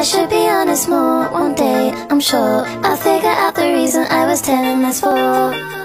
I should be honest more one day, I'm sure. I'll figure out the reason I was telling this for.